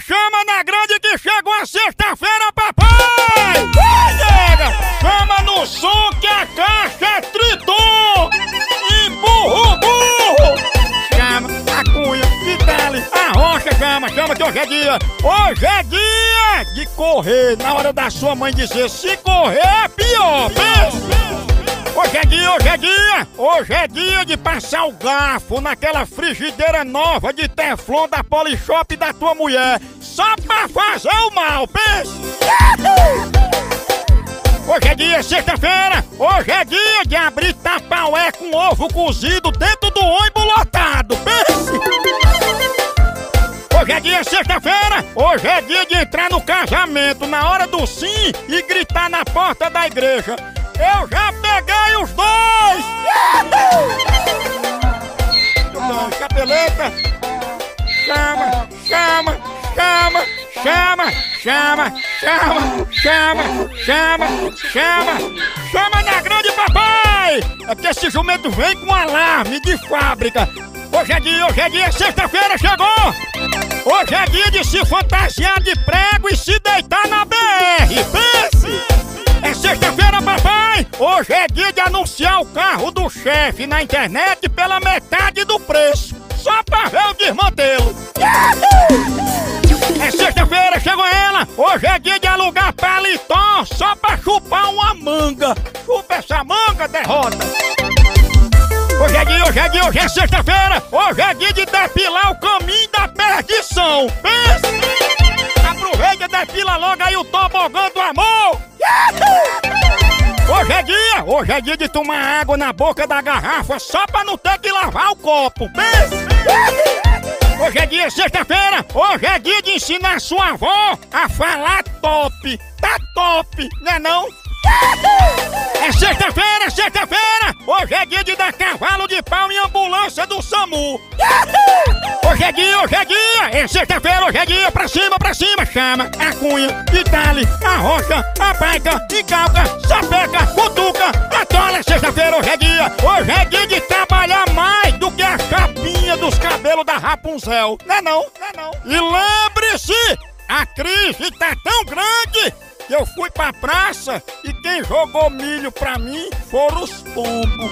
chama, na grande que chegou a sexta-feira, papai! Nega! Chama no som que a caixa é triton! Empurra o burro! Chama a cunha, Vitale, a rocha, chama, chama que hoje é dia! Hoje é dia de correr na hora da sua mãe dizer se correr é pior, pensa! Hoje é dia, hoje é dia! Hoje é dia de passar o garfo naquela frigideira nova de Teflon da Polishop da tua mulher, só pra fazer o mal, pensa! Hoje é dia, sexta-feira! Hoje é dia de abrir tapaué com ovo cozido dentro do ônibus lotado, pensa! Hoje é dia, sexta-feira! Hoje é dia de entrar no casamento na hora do sim e gritar na porta da igreja. Eu já peguei os dois! Muito bom, capeleta! Chama, chama, chama, chama, chama, chama, chama, chama, chama, chama na grande papai! É porque esse jumento vem com alarme de fábrica. Hoje é dia, hoje é dia, sexta-feira chegou! Hoje é dia de se fantasiar de prego e se deitar na Hoje é dia de anunciar o carro do chefe na internet pela metade do preço. Só pra ver o desmantelo. É sexta-feira, chegou ela! Hoje é dia de alugar paletó só pra chupar uma manga. Chupa essa manga, derrota! Hoje é dia, hoje é dia, hoje é sexta-feira! Hoje é dia de depilar o caminho da perdição! Pensa! Aproveita e depila logo aí o tobogã do amor! Hoje é dia, hoje é dia de tomar água na boca da garrafa só pra não ter que lavar o copo. Hoje é dia, sexta-feira, hoje é dia de ensinar sua avó a falar top. Tá top, né não? É sexta-feira, sexta-feira! Hoje é dia de dar cavalo de pau em ambulância do SAMU! Hoje é dia, hoje é dia! É sexta-feira, hoje é dia! Pra cima, pra cima! Chama a cunha, Itali, a rocha, a paica, encalca, sapeca, cutuca, atola! Sexta-feira, hoje é dia! Hoje é dia de trabalhar mais do que a chapinha dos cabelos da Rapunzel! Não é não? Não é não? E lembre-se! A crise tá tão grande eu fui pra praça e quem jogou milho pra mim foram os pombos.